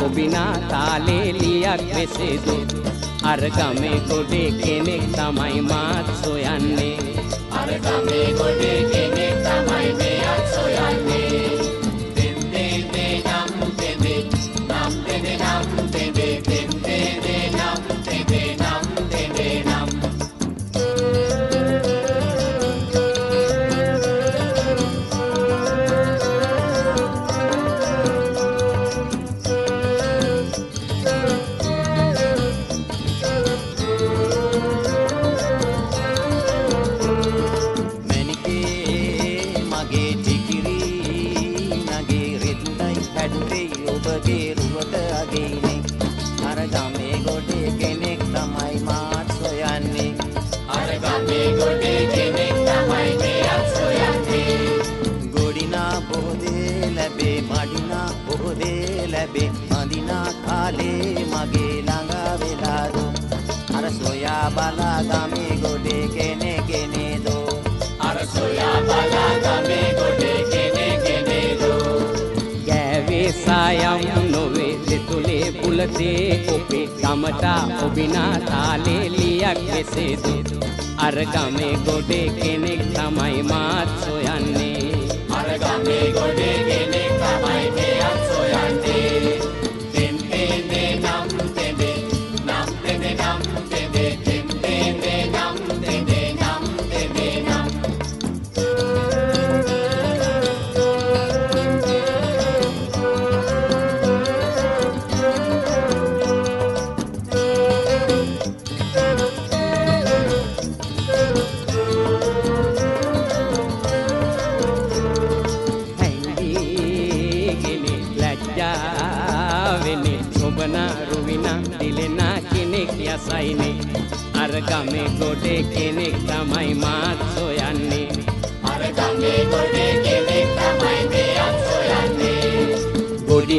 ඔබිනා තාලේ ලියක් මෙසේද අර ගමේ ගොඩේ කෙනෙක් තමයි මාත් සොයන්නේ. අර ගමේ ගොඩේ කෙනෙක් තමයි උලසේ ඔපේ ගමට ඔබිනා තාලේලියක් මෙසේද අර ගමේ ගොඩේ කෙනෙක් තමයි මාත් සොයන්නේ. අර ගමේ ගොඩේ කෙනෙක් තමයි මෙයත් සොයන්නේ.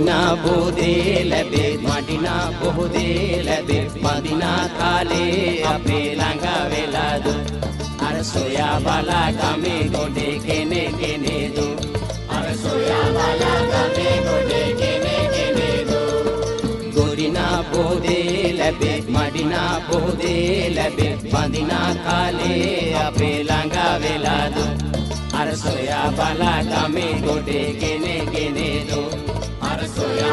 මදිනා බෝදේ ලැබේ මදිනා බොහෝදේ ලැබේ. මදිනා කාලේ අපේ ළඟ වෙලාද? අර සොයා බලා ගමේ ගොඩේ කෙනේ කෙනේ දු අර සොයා බලා ගමේ ගොඩේ කෙනේ කෙනේ දු ගොරිනා බෝදේ ලැබේ මදිනා බෝදේ ලැබේ. මදිනා කාලේ අපේ ළඟ වෙලාද? අර සොයා බලා ගමේ ගොඩේ කෙනේ කෙනේ දු So yeah.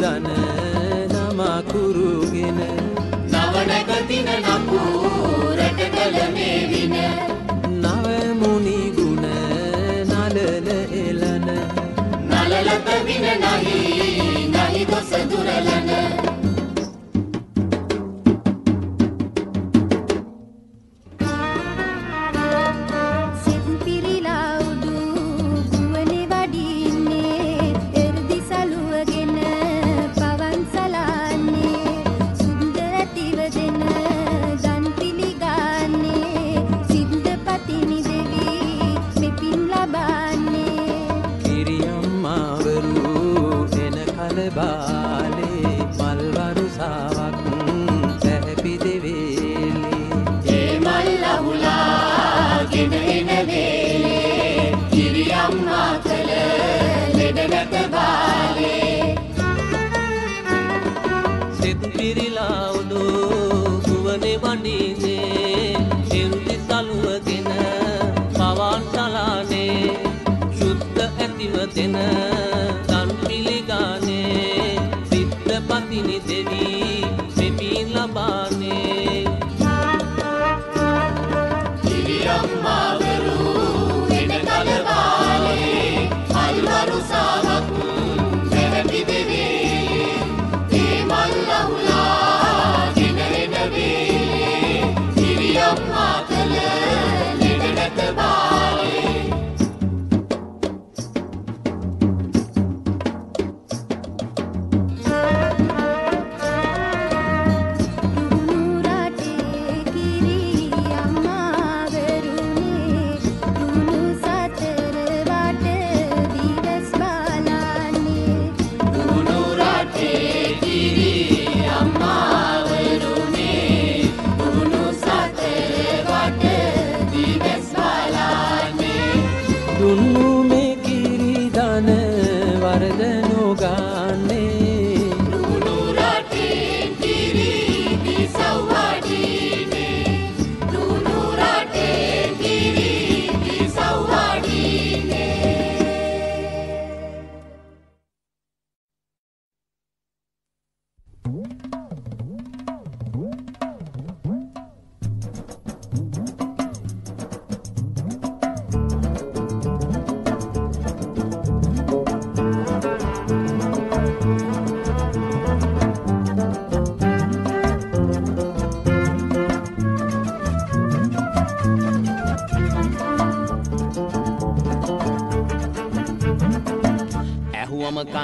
දන නමකුරුගෙන නවනැකතින නපුරට කළ මේ වින. නවමුණි ගුණ නලල එලන. නලලත වින නහි නහි ගොස දුරලන.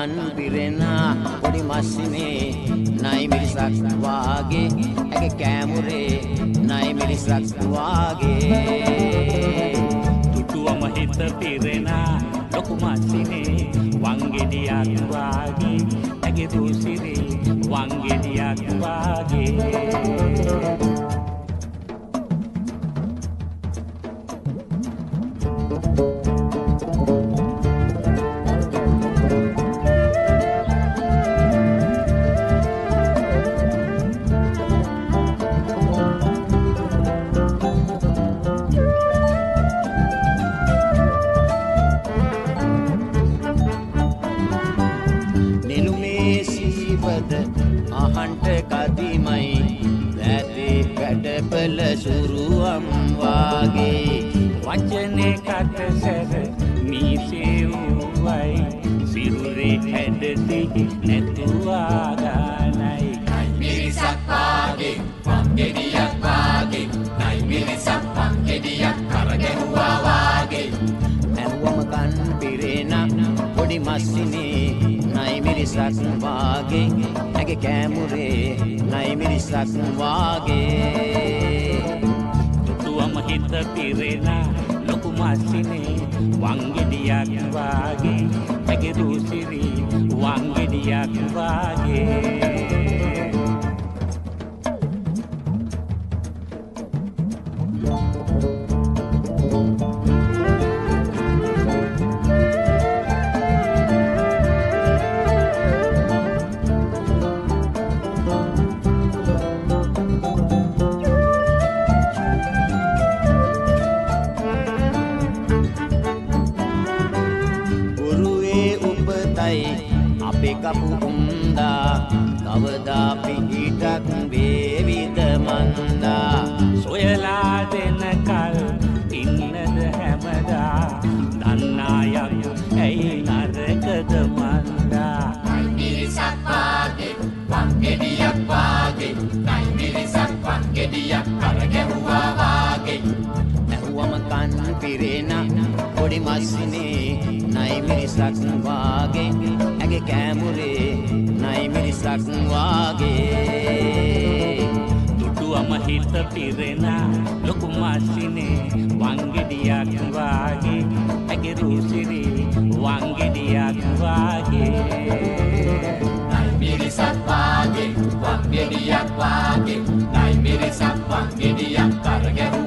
කන් පිරෙන පොඩි මස්සිනේ නයි මිරිසක් වාගේ. ඇගේ කෑමුරේ නයි මිරිසක් වාගේ. තුටුවම හිත පිරෙන ලොකු මස්සිනේ වංගෙඩියක් වාගේ. ඇගේ දූසිරේ වංගෙඩියක් වාගේ. අර ගැහුවා වාගේ. ඇහුවම කන් පිරෙන පොඩි මස්සිනේ නයි මිරිසක් වාගේ. ඇගේ කෑමුරේ නයි මිරිසක් වාගේ. දුටුවම හිත පිරෙන ලොකු මස්සිනේ වංගෙඩියක් වාගේ. ඇගේ රූසිරේ වංගෙඩියක් වාගේ. Media wagi, naik mirisak wang gidiyak kargeru.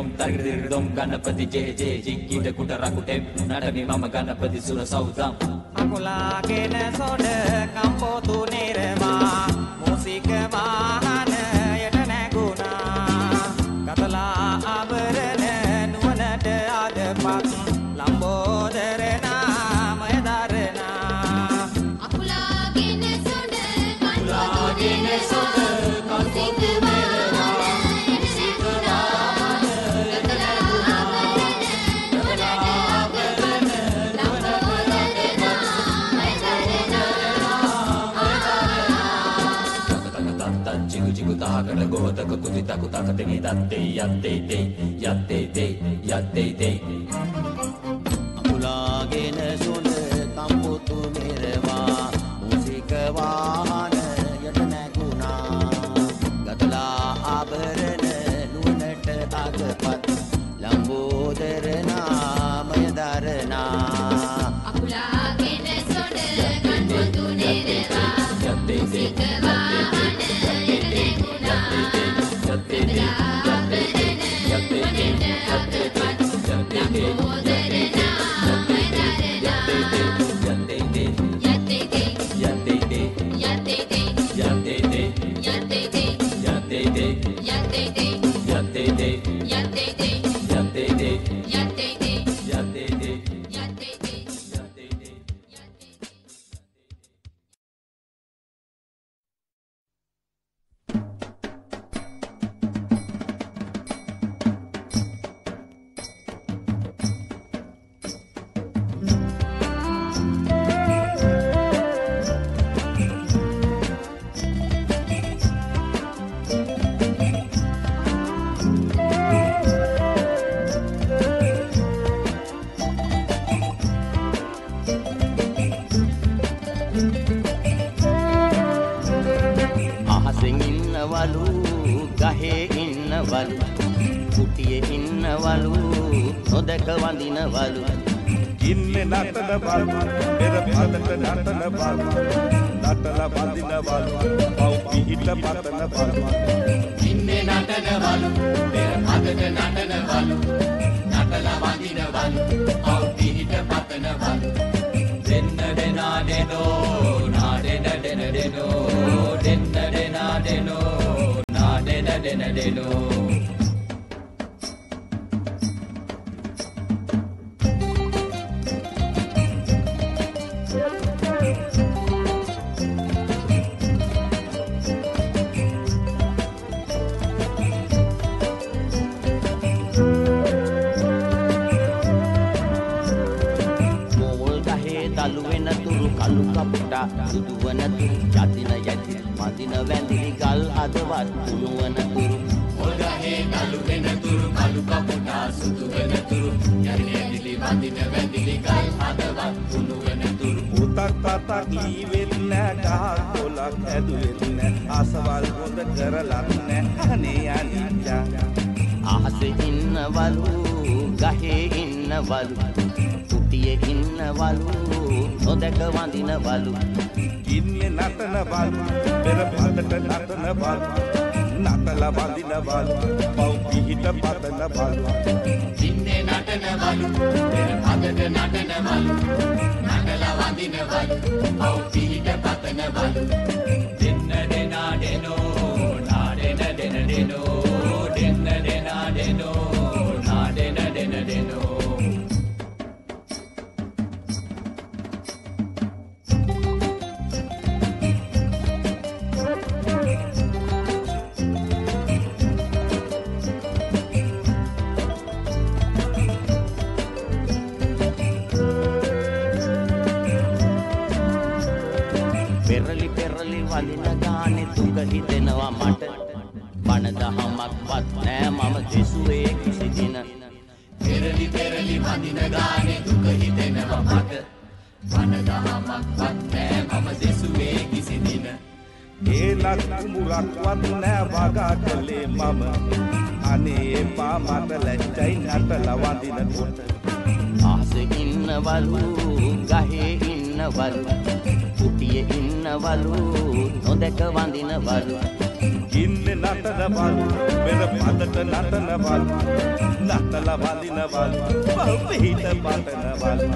గిరిదం తగిరిదం Ganapati జయ జయ జిక్కిట కుట రకుటెం నడమి మమ గణపతి సుర సౌదం. అకులాకేన సోడే. くじたくたかてにだってやっていてやっていてやっていて දළු වෙන තුරු කළු කපුටා සුදු වන තුරු යදින යති මදින වැඳිලි ගල් හදවත් කුණු වන තුරු. ඔලගහේ නලු වෙන තුරු කළු කපුටා සුදු වෙන තුරු යරි ඇදිලි වඳින වැඳිලි ගල් හදවත් කුණු වෙන තුරු. උතක් තතක් ලීවෙත් නෑ ගහක් කොලක් ඇදුවෙත් නෑ අසවල් හොඳ කරලත් නෑ අනේ අනිච්චා. අහසේ ඉන්නවලු ගහේ ඉන්නවලු ගියේ ඉන්නවලු නොදැක වඳිනවලු ගින්නේ නටනවලු පෙර පදට නටනවලු නටල වඳින බලු පව් පිහිට පතන බලු දින්නේ නටන බලු පෙර අදට නටන බලු නටල වඳින බලු පව් පිහිට පතන බලු දෙන්න දෙනා දෙනෝ නාඩෙන දෙන දෙනෝ. පෙරලි වඳින ගානේ දුක හිතෙනවා මට. බණ දහමක්වත් නෑ මම දෙසුවේ කිසි දින. පෙරලි පෙරලි වඳින ගානේ දුක හිතෙනවා මට. වන දහමක්වත් නෑ මම දෙසුවේ කිසි දින. ඒලක් කුමුරක්වත් නෑ වගා කළේ මම. අනේ එපා මට ලැජ්ජයි නටල වඳින කොට. ආසෙ ඉන්නවලු ගහේ වඳිනවලු කුටියේ ඉන්නවලු නොදැක වඳිනවලු ගින්නේ නටනවලු බෙර පදට නටනවලු නටලා වඳිනවලු බහුපිහිට පටනවලු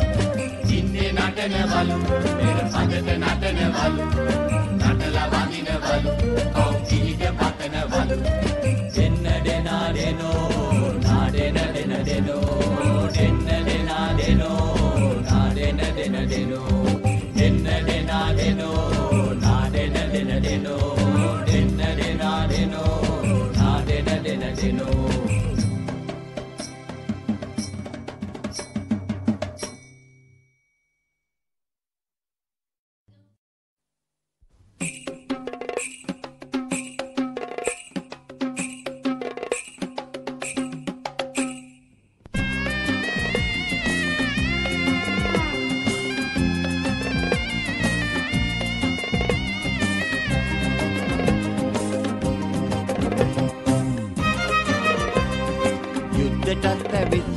ගින්නේ නටනවලු බෙර පදට නටනවලු නටලා වඳිනවලු කව් පිහිට පටනවලු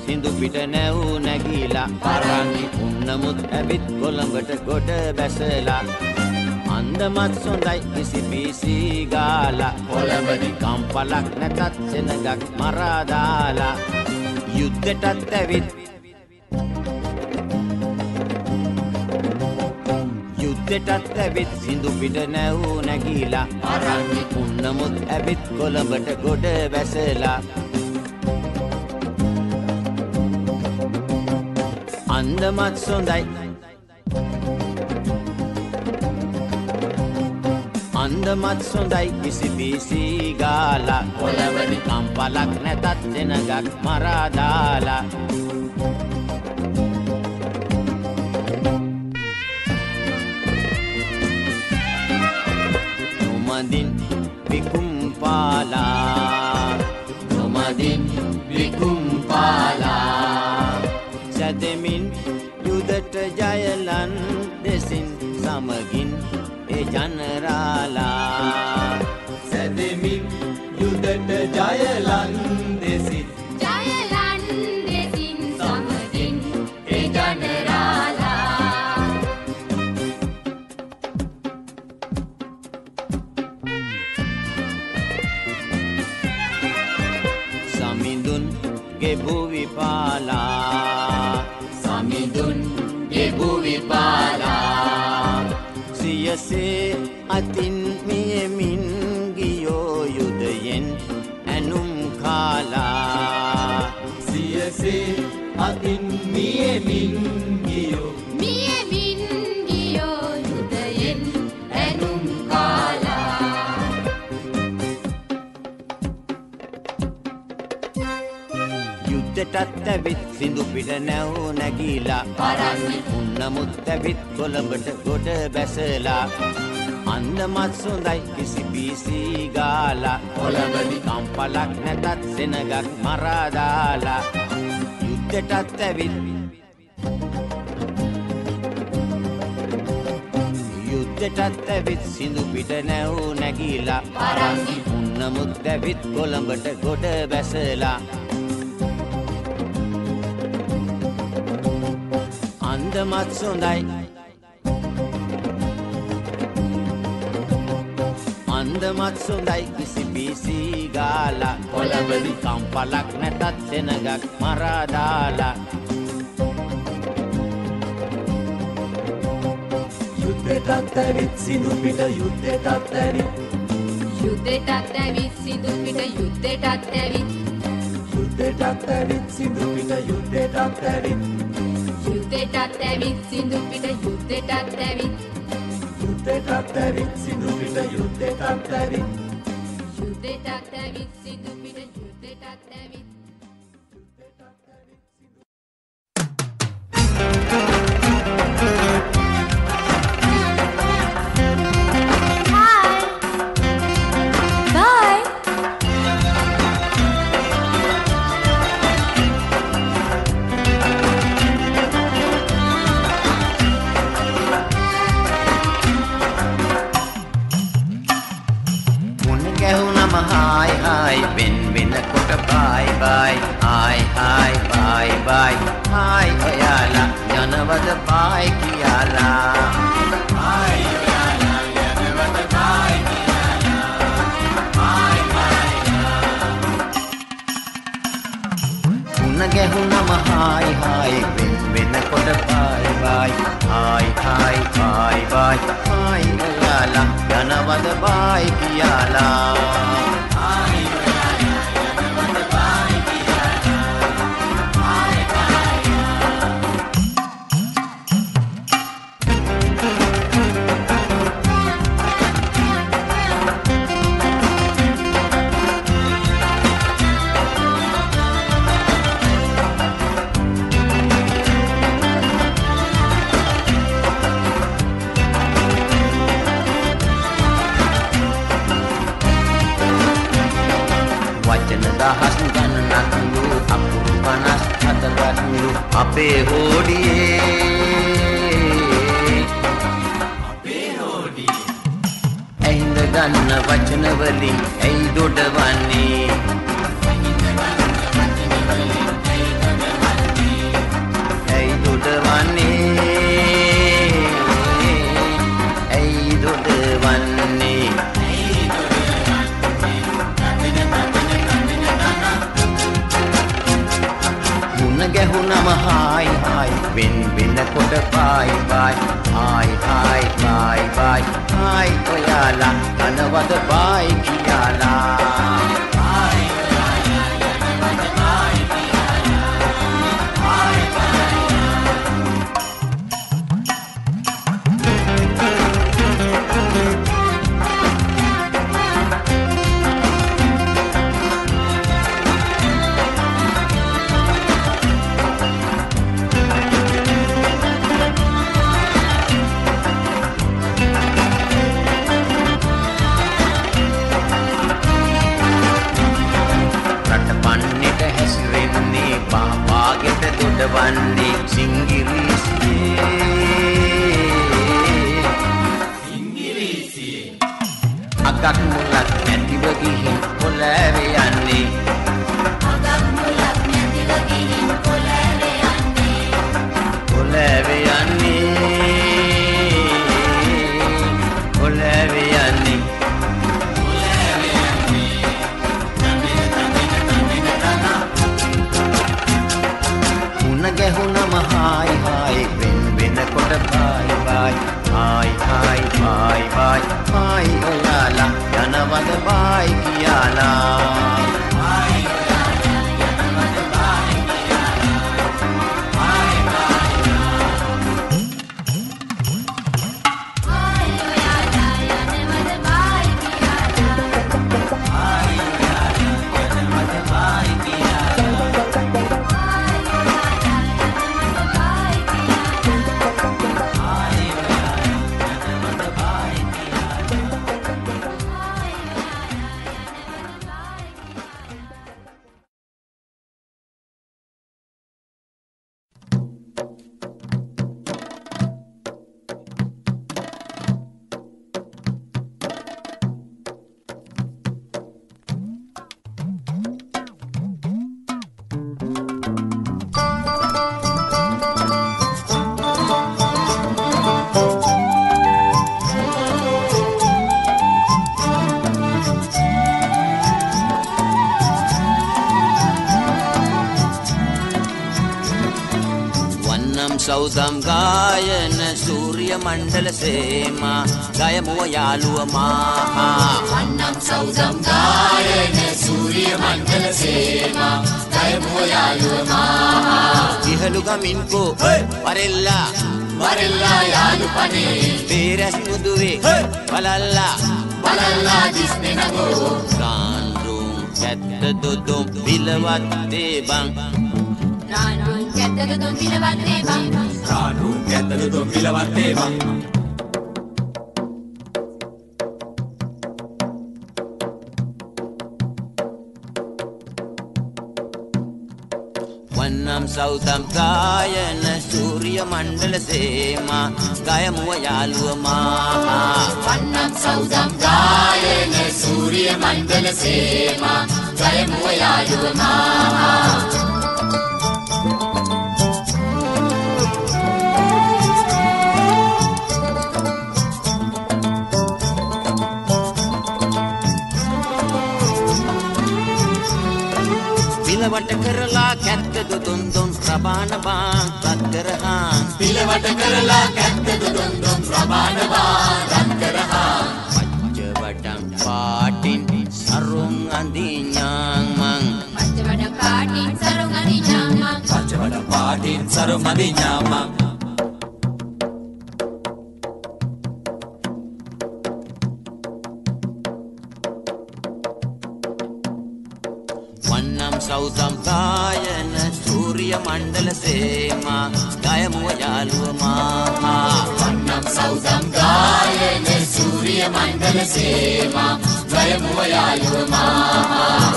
සිඳු පිට නැව් නැගීලා පරංගි උන්නමුත් ඇවිත් කොළඹට ගොඩ බැසලා. අන්දමත් සොඳයි කිසි පිසී ගාලා. කොළඹදි කම්පලක් නැතත් සෙනගක් මරාදාලා යුද්ධෙටත් ඇවිත් යුද්ධෙටත් ඇවිත් සිඳු පිට නැව් නැගීලා. අරංගි උන්නමුත් ඇවිත් කොළඹට ගොඩ බැසලා. අන්දමත් සොඳයි. අන්දමත් සොඳයි. කිසි පිසී ගාලා කොළඹදි කම්පලක් නැතත් දෙනගක් මරාදාලා ජයලන් දෙසින් සමගින් ඒ ජනරාලා. සැදෙමින් යුදට ජයලන් දෙසිත් මියමින් ගියෝ. මියමින් ගියෝ යුදයෙන් ඇනුම් කාලා. යුද්ධටත් ඇවිත් සිඳු පිට නැව් නැගීලා. පරංගි උන්නමුත් ඇවිත් කොළඹට ගොඩ බැසලා. අන්දමත් සොඳයි කිසි පිසී ගාලා. කොළඹදි කම්පලක් නැතත් සෙනගක් මරාදාලා යුද්ධටත් ඇවිත් යුද්ධටත් ඇවිත් සිඳු පිට නැව් නැගීලා. පරංගි. උන්නමුත් ඇවිත් කොළඹට ගොඩ බැසලා. අන්දමත් සොඳයි. අන්දමත් සොඳයි කිසි පිසී ගාලා. කොළඹදි කම්පලක් නැතත් සෙනගක් මරාදාලා Iute tattavit, sinupită, iute tattavit Iute tattavit, sinupită, iute tattavit Iute tattavit, sinupită, iute tattavit Iute tattavit, sinupită, iute tattavit Iute tattavit, sinupită, iute tattavit Iute tattavit, sinupită bye bye hi hi bye bye hi ඔයාලා යනවද බයි කියලා hi ඔයාලා යනවද බයි මුණ ගැහුනම hi hi වෙන් වෙනකොට bye bye hi hi bye bye hi ඔයාලා යනවද බයි කියලා හායි හතරක්ලු අපේ හෝඩියේ අපේ හෝඩියේ. ඇහිඳ ගන්න වචන වලින් ඇයි දොඩවන්නේ? ගැහුනම හායි හායි. වෙන් වෙනකොට bye bye hi hi bye bye hi ඔයාලා අනවද බයි කියාලා දොඩවන්නේ සිංගිරිසියේ. අගක් මුලක් වෙනකොට bye bye hi hi bye bye hi ඔයාලා යනවද බයි කියාලා වන්නම් සෞදම් ගායන සූරිය මණ්ඩල සේමා ගයමුව යාළුව මාහා වන්නම් සෞදම් ගායන සූරිය මණ්ඩල සේමා ගයමුව යාළුව මාහා ඉහළු ගමින්කෝ පරෙල්ලා වරෙල්ලා යාළු පනේ පේරැස් මුදුවේ බලල්ලා බලල්ලා දිස්නේ නගෝ ගාන්රුම් ඇත්ත දොදුම් පිලවත්තේ බං රානුන් කැත්තද දුම් පිලවත්තේ බං රානු ඇත්තද තුම් පිලවත්තේ බං වන්නම් සෞතම් ගායන සූරිය මණ්ඩල සේමා ගයමුව යාළුව මාහා වන්නම් සෞදම් ගායන සූරිය මණ්ඩල සේමා ගයමුව යාළුව මාහා పిలవట కరలా కెత్తదు దొందొం సబాన బాన్ రక్కరహాన్ పిలవట కరలా కెత్తదు దొందొం సబాన బాన్ రక్కరహాన్ పచ్చవటం වඩම් පාටින් සරුන් న్యాంగ్ මං పచ్చవట වඩම් පාටින් සරුන් న్యాంగ్ මං పచ్చవట වඩම් පාටින් සරුන් న్యాంగ్ මං මණ්ඩල සේමා ගයමුව යාළුව මාහා වන්නම් සෞදම් ගායන සූරිය මණ්ඩල සේමා ගයමුව යාළුව මාහා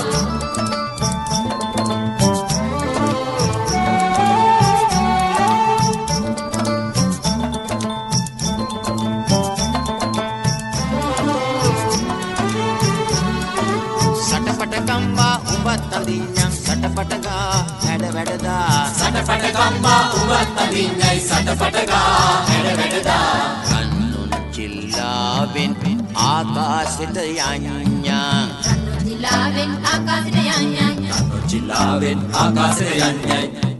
සටපට කම්බා උඹත් අඳින්නම් සටපටගා හැඩ වැඩදා. සටපට කම්බා උවත් අදින්නයි සටපටගා හැඩ වැඩදා. කන්නුන් චිල්ලාවෙන් ආකාශෙට යඤ්ඤා. රන්නු ජිලාවෙන් ආකාශයට යන්යන් ජිලාවෙන් ආකාශයට යන්නයි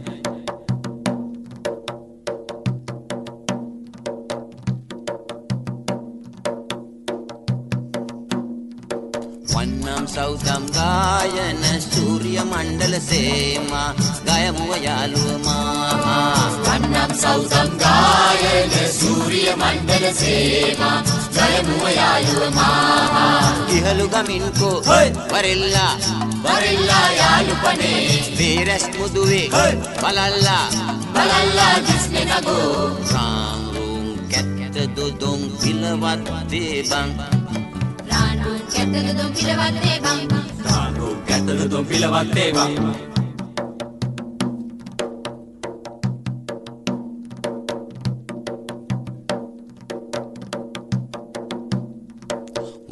මණ්ඩල සේමා ගයමුව යාළුවමා. වන්නම් සෞසම් ගායන සූරිය මණ්ඩල සේවා ජයමුව යාළුවමා. ඉහළු ගමින්කෝ වරෙල්ලා. වරෙල්ලා යාළුපනේ වීරස් මුදුවේ බලල්ලා. බලල්ලා දිස්නෙ නගෝ රාංරුම් කැත්ත දුදුම් පිලවත් දේබං රාණු කැතල දුම් පිලවත්තේ බං රානු කැතල දුම් පිලවත් ඒවා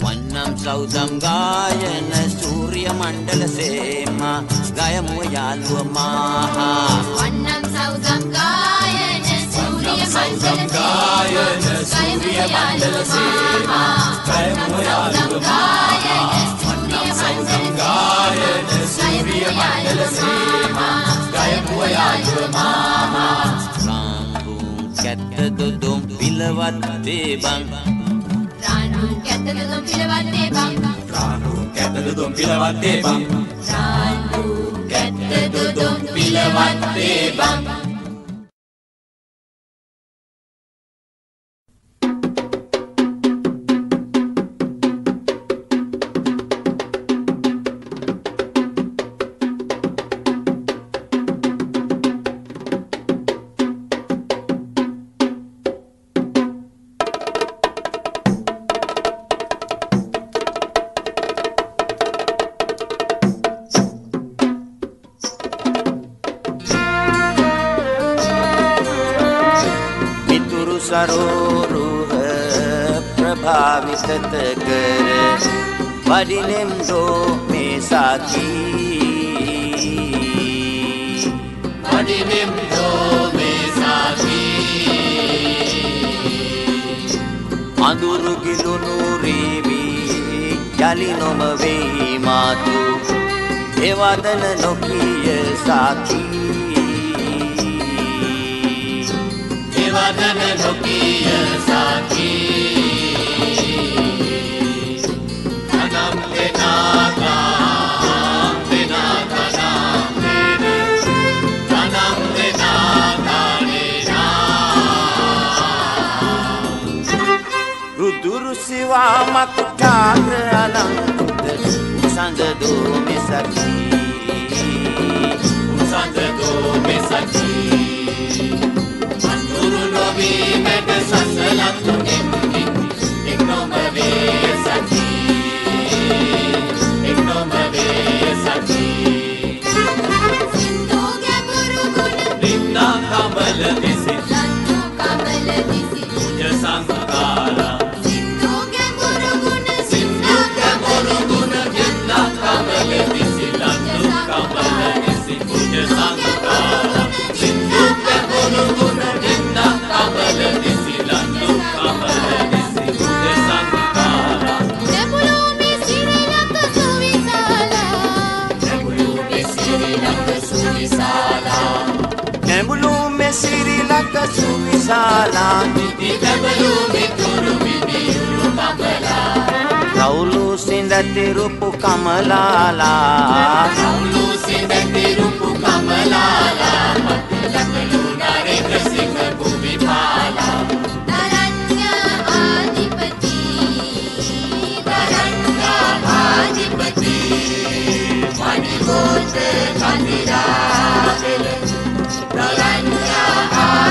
වන්නම් සෞදම් ගායන සූරිය මණ්ඩල සේමා ගයමුව යාළුවමා වන්නම් සෞදම් ගායන සූරිය මණ්ඩල ගායන සූරිය මණ්ඩල සේවා වන්නම් සෞදම් ගායන සූරිය මණ්ඩල ගායන සූරිය මණ්ඩල සේවා ගයමුව යාළුවමා රාංරුම් කැත්ත දුදුම් පිලවත් දේබං රාණු කැතල දුම් පිලවත්තේ බං රානු කැතල දුම් පිලවත් ඒවා රාණු කැතල එවදන නොකිය සාකී එවදන නොකිය සාකී තනම් දෙනාගාම් දෙනාගනම් දෙන තනම් දෙනාගානේනා රුදුරු සිවා මකුටාග්‍ර අනන්ත සඳ දෝමි අඳුරු නොවී මෙසිරි ලක සුවිසාලා ඉති දෙමුළු මිතුරු මිනියුරු කමලා කවුලු සිඳතිරුපු කමලාලා කවුළු සිඳති රුපු කමලාලා මතලකලු නරේක සිංහ භූමිපාලා තරඤ්ඤා ආධිපති තරඤ්ඤා ආධිපති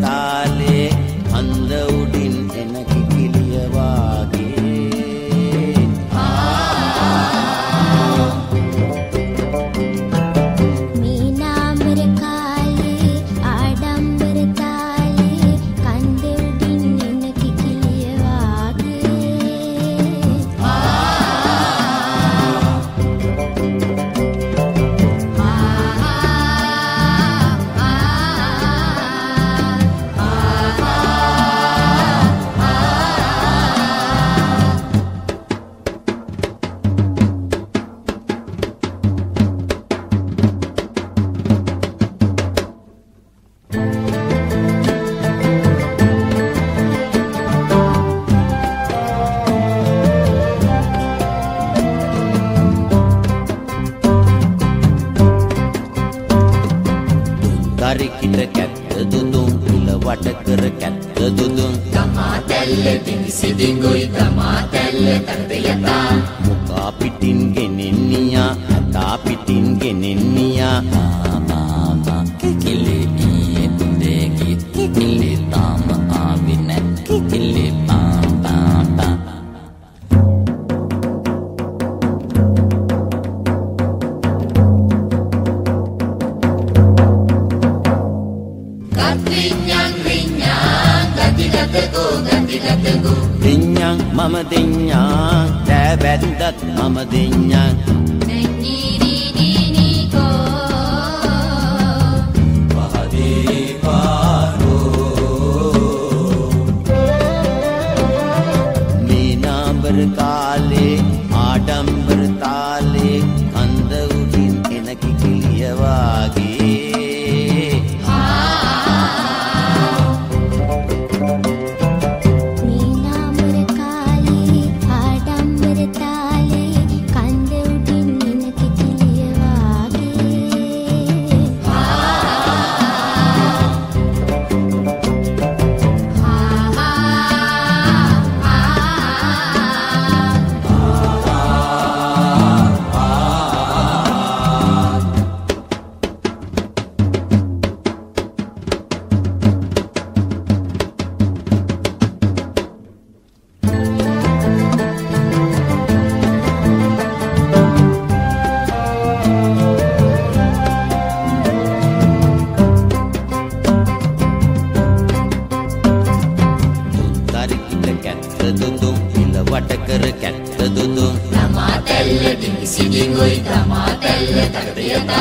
තාලේ අන්ද ತಿಳಿಸಿ ಗೋಯ್ತ ಮಾತಲ್ಲ ತಗದಿಯತಾ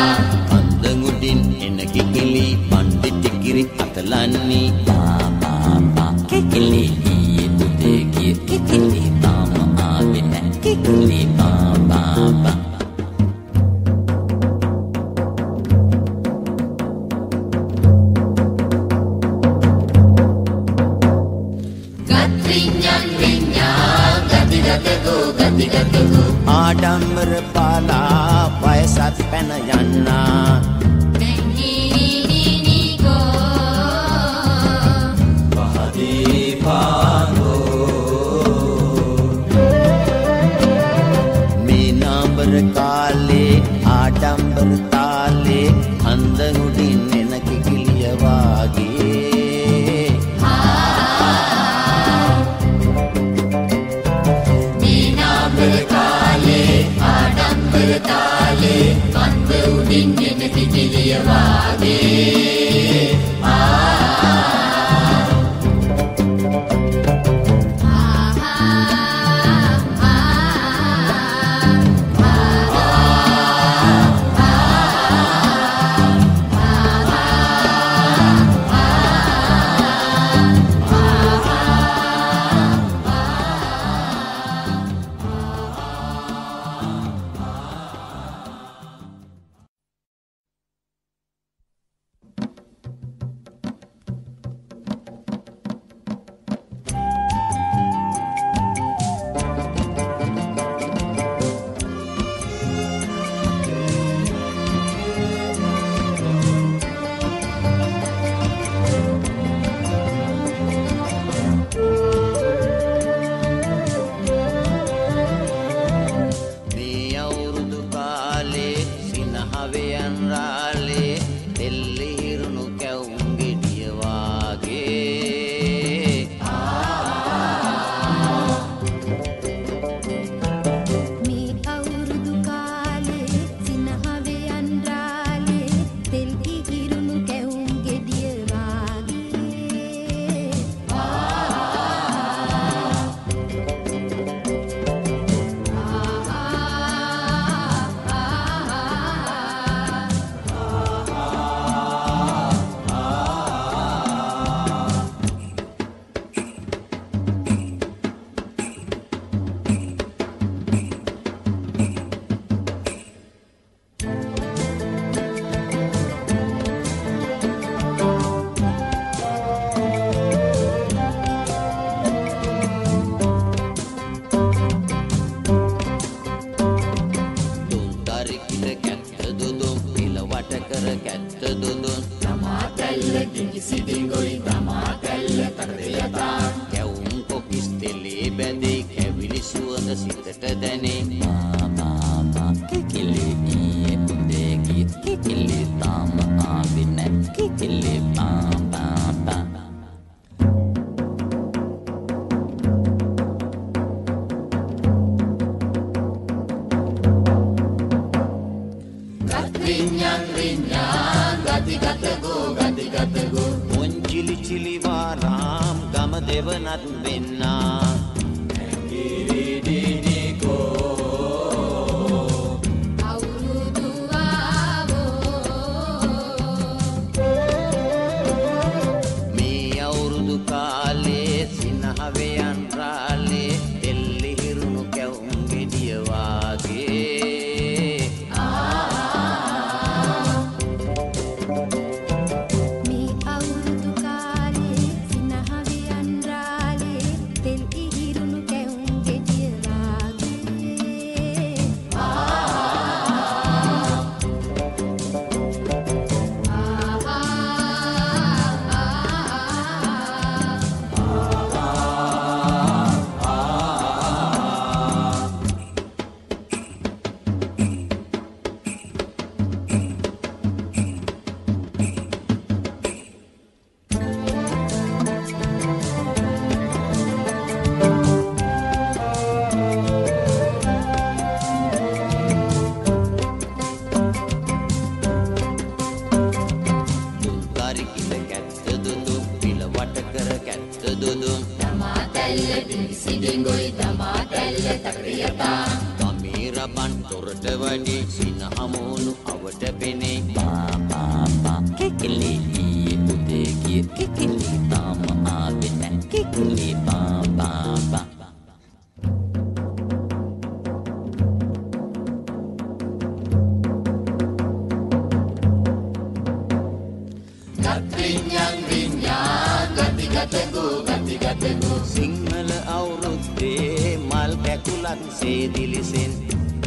ගතකෝ ගති ගතකෝ. සිංහල අවුරුද්දේ මල් පැකුලක් සේ දිලිසෙන්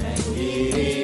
ඇතිරේ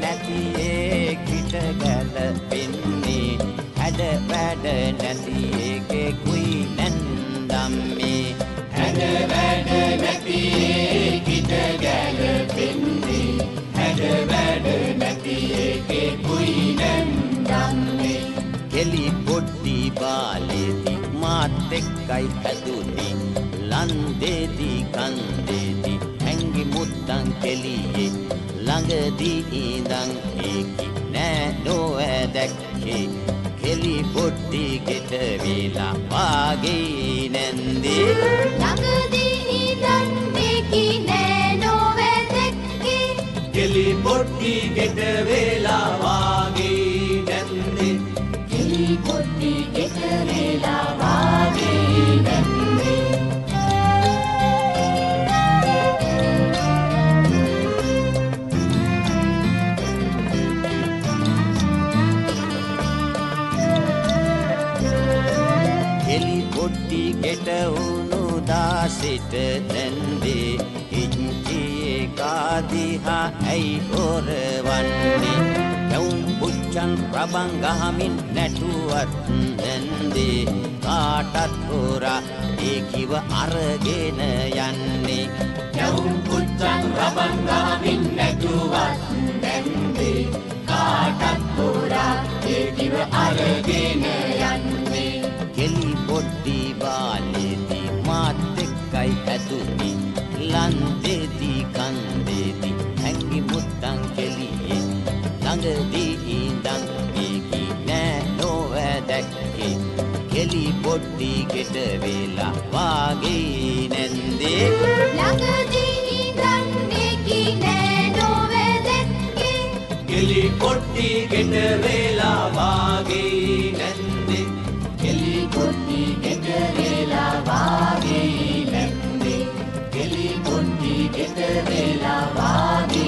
නැති ඒකිට ගැලපෙන්නේ හැඩ වැඩ නැති ඒකෙකුයි නැන්දම්මේ. හැඩ වැඩ නැති ඒකිට ගැලපෙන්නේ හැඩ වැඩ නැති ඒකෙකුයි නැන්දම්මේ. කෙලි පොඩ්ඩි බාලෙදි මාත් එක්කයි හැදුනේ. ලන්දේදි කන්දේදි හැංගි මුත්තන් කෙලියේ. ළඟදී ඉඳන් ඒකි නෑ නොෑ දැක්කේ කෙලි පොඩ්ඩි ගෙට වේලා වාගේ නැන්දේ. ළඟදී ඉඳන් මේකි නෑ නොවේ දැක්කේ කෙලි පොට්ටි ගෙට වේලා වාගේ දාසිට නැන්දේ ඉංචියේ කාදිහා ඇයි හොරවන්නේ? යවුම් පුච්චන් රබන් ගහමින් නැටුවත් නැන්දේ. කාටත් හොරා ඒ කිව අරගෙන යන්නේ. යවුම් පුච්චන් රබන් ගහමින් නැතුවත් නැන්දේ. කාටත් හොරා ඒ කිව අරගෙන යන්නේ. කෙලි පොඩ්ඩි මාත් එක්කයි ඇතුනි ලන්දේති කන්දේති හැංගි මුත්තන් කෙලියේ. ළඟදී ඉඳන් මේකි නෑ නොවෑ දැක්කේ කෙලි පොඩ්ඩි ගෙට වේලා වාගේ නැන්දේ. ළඟදී ඉඳන් මේකි නෑ නොවේ දැක්කේ කෙලි පොට්ටි ගෙට වේලා වාගේ නැන්දේ. කෙලි පොට්ටි ගෙට වේලා වාගේ ගෙට වේලා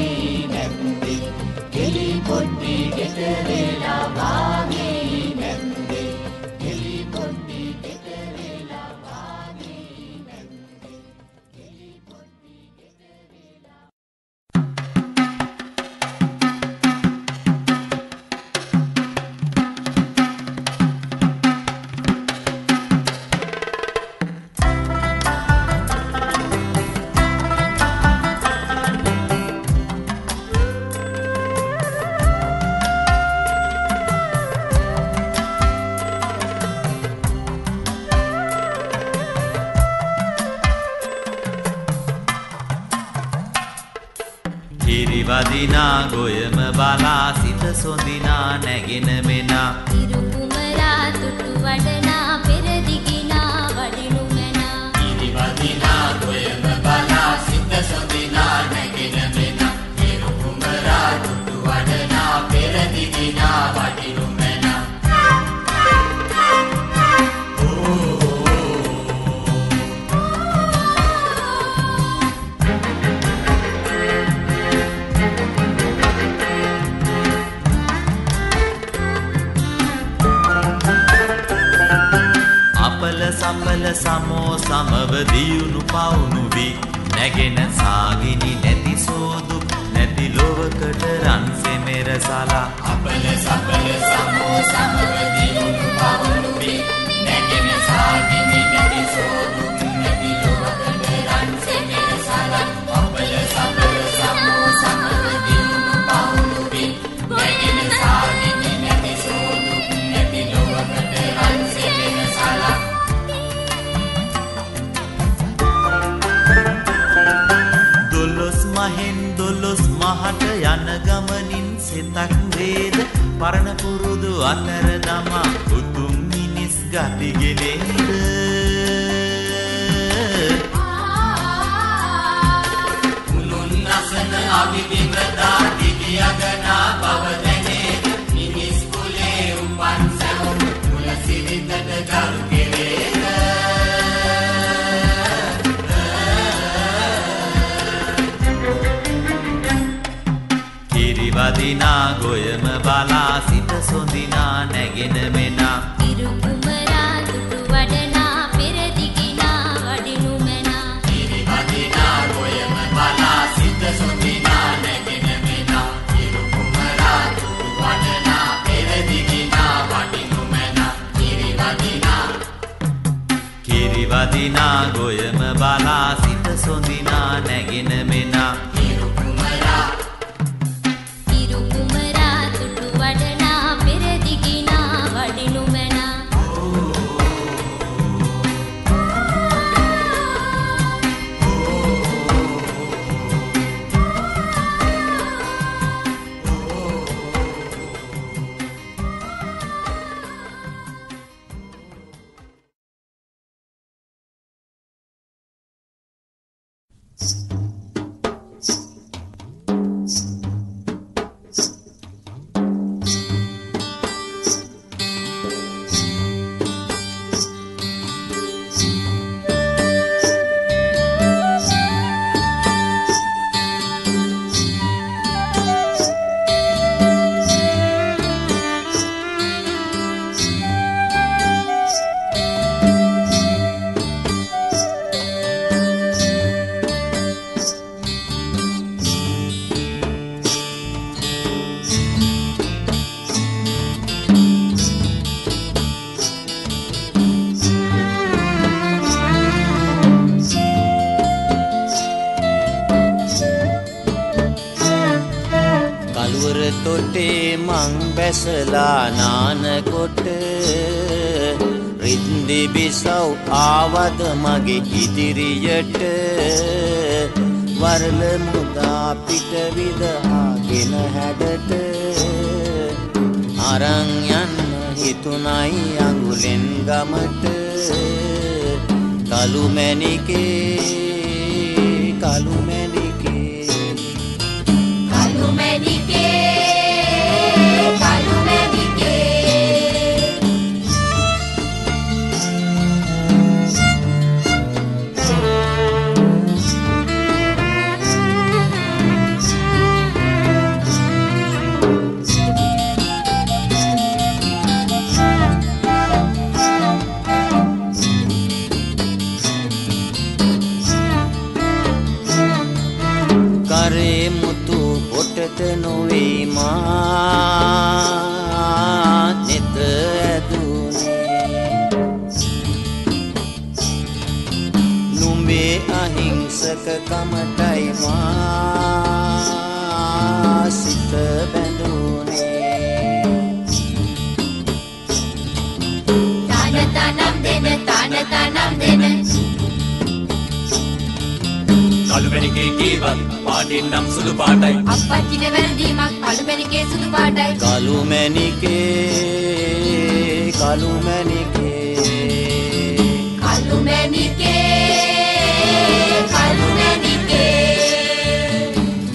කිරිවදිනා ගොයම බලා සිත සොඳිනා නැගෙන මෙනා. ඉරුකුමරා තුටු වඩනා සමෝ සමව දියුණු පවුණු වී නැගෙන සාගිනි නැති සෝදු නැති ලොවකට රන් සෙමෙර සලා අපල සපල සමෝ සමව දියුණු පවුණු වී නැගෙන සාගිනි නැති සෝදු මහට යන ගමනින් සිතක් වේද? පරණ පුරුදු අතර දමා උතුම් මිනිස් ගතිගෙනෙහිද මුළුන් අසන අවිවිමතා දිවියගනා බව දැනේද ගොයම බලා සිත සොඳිනා නැගෙන මෙනා Thanks. බැසලා නානකොට රින්දි බිසව් ආවද මගේ ඉදිරියට? වරල මුදා පිට විදහාගෙන හැඩට අරං යන්න හිතුනයි අඟුලෙන් ගමට. කළු මැණිකේ පාටයි. අප්පච්චිට වැරදීමක් කළු මැණිකේ සුදු පාටයි. කළු මැණිකේ කළු මැණිකේ කළු මැණිකේ කළු මැණිකේ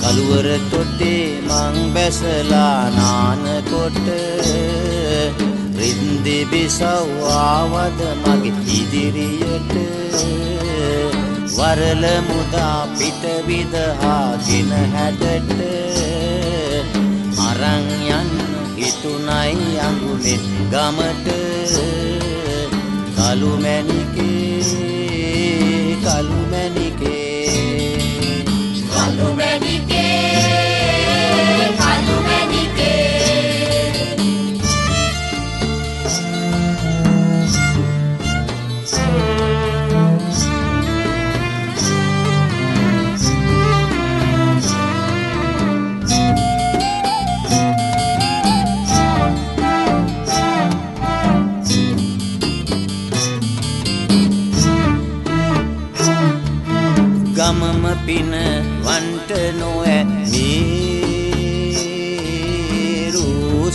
කළුවර තොටේ මං බැසලා නානකොට. රින්දි බිසව් ආවද මගේ ඉදිරියට වරල මුදා පිට විදහාගෙන හැඩට අරං යන්න හිතුනයි අඟුලෙන් ගමට. කළු මැණිකේ කළු මැණිකේ. කළු මැණිකේ ගමම පින වන්ට නොෑ මේරු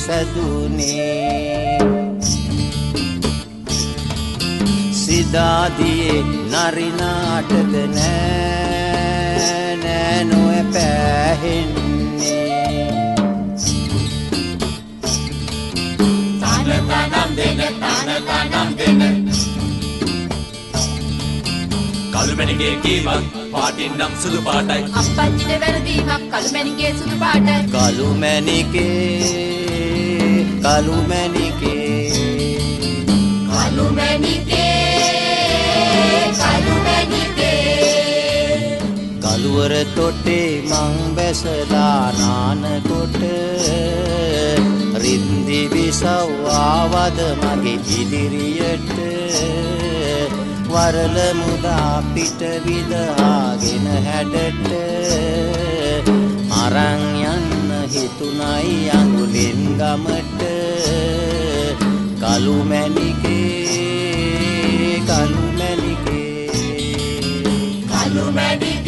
සැදුනේ. සිදාදියේ නරිනාටද නෑ නෑ නොෑ පෑහෙන්නේ. තන තනම් දෙන තන තනම් දෙන. කළුමැණිකේ කීවත් පාටින් නම් සුදු පාටයි. අප්පච්චිට වැරදීමක් කළු මැණිකේ සුදු පාටයි කළු මැණිකේ කළු මැණිකේ. කළු මැණිකේ කළු මැණිකේ. කළුවර තොටේ මං බැසලා නානකොට රින්දි බිසව් ආවද මගේ ඉදිරියට වරල මුදා පිට විදහාගෙන හැඩට. අරං යන්න හිතුනයි අඟුලෙන් ගමට. කළු මැණිකේ කළු මැණිකේ කළු මැණිකේ. කළු මැණිකේ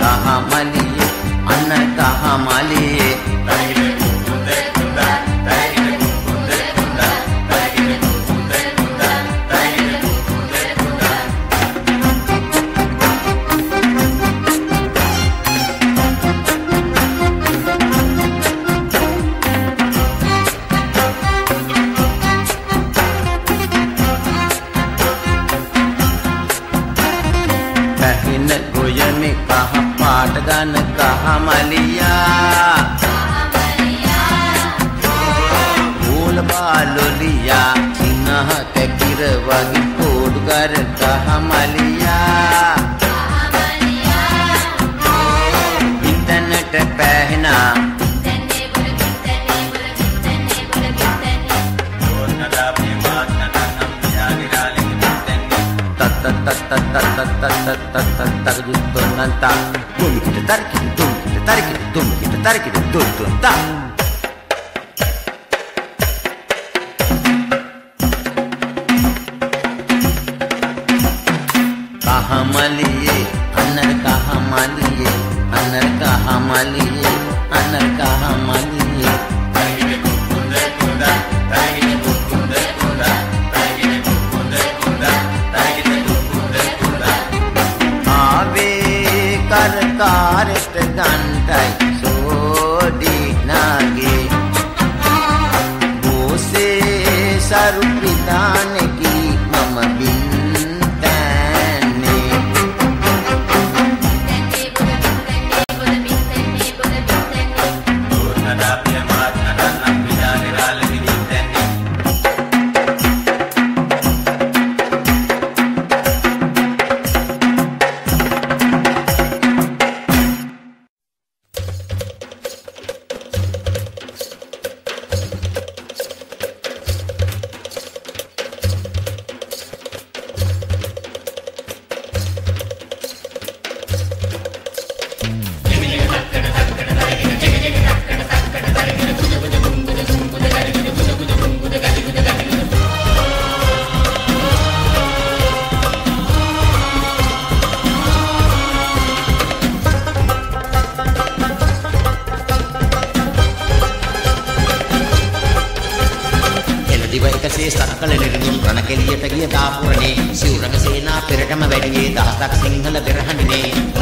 कहा मलिए अन्न कहा मलिए। Hey.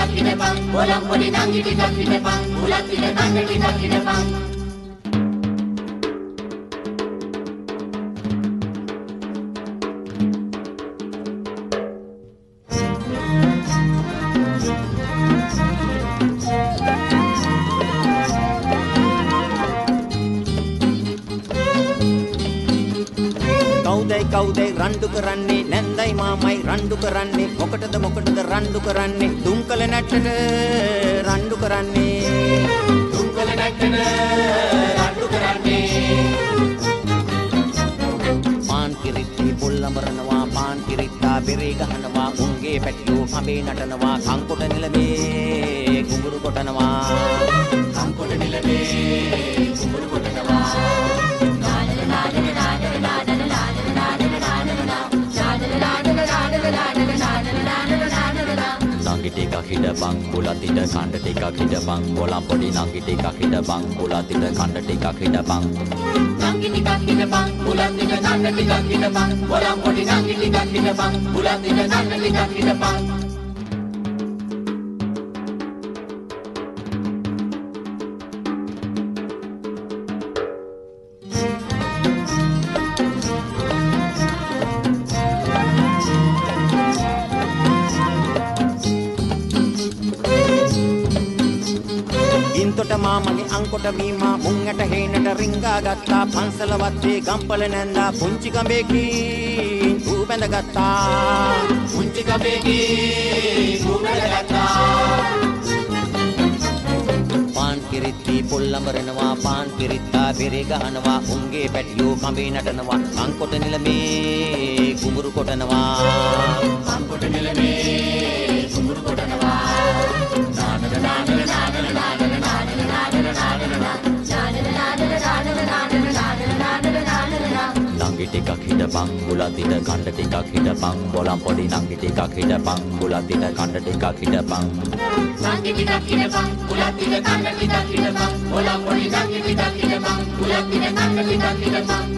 දකිනපන් හොලම් පොඩි නංගිටි දකිනපන් උලක් පිළ නංගටි දකිනපන් කවුදයි කවුදයි රණ්ඩු කරන්නේ නැන්දයි මාමයි රණ්ඩු කරන්නේ මොකටද මොකට රණ්ඩු කරන්නේ. දුම්කල නැට්ටට රණ්ඩු කරන්නේ. දුම්කල නැට්ටට රණ්ඩු කරන්නේ. පාන් කිරිත්ති පොල්ලඹරනවා පාන් කිරිත්තා බෙරේ ගහනවා උන්ගේ පැටියෝ කඹේ නටනවා කංකොට නිලමේ කුඹුරු කොටනවා. කංකොට නිලමේ. නංගි ටිකක් හිටපන් බුලත් ඉඩ කණ්ඩ ටිකක් හිටපන් බොලම් පොඩි නංගි ටිකක් හිටපන් බුලත් ඉඩ කණ්ඩ ටිකක් හිටපන් නංගි ටිකක් හිටපන් බුලත් ඉඳ කන්න ටිකක් හිටපන් වලම් පොඩි නංගි ටිකක් හිටපන් බුලත් ඉඳ කන්න ටිකක් හිටපන් මාමගේ අංකොට වීමා මුං ඇට හේනට රිංගා ගත්තා. පන්සල වත්තේ ගම්පල නැන්දා පුංචි කඹේකින් ඌ බැඳගත්තා. පුංචි කඹේකින් ඌ බැඳගත්තා. පාන් කිරිත්ති පොල්ලඹරනවා පාන් කිරිත්තා බෙරේ ගහනවා උන්ගේ පැටියෝ කඹේ නටනවා. අංකොට නිලමේ කුඹුරු කොටනවා. අංකොට නිලමේ කුඹුරු කොටනවා. ටිකක් හිටපන් බුලත් ඉඩ කණ්ඩ ටිකක් හිටපන් බොලම් පොඩි නංගි ටිකක් හිටපන් බුලත් ඉඩ කණ්ඩ ටිකක් හිටපන් නංගි ටිකක් හිටපන් බුලත් ඉඳ කන්න ටිකක් හිටපන් වලම් පොඩි නංගි ටිකක් හිටපන් බුලත් ඉඳ කන්න ටිකක් හිටපන්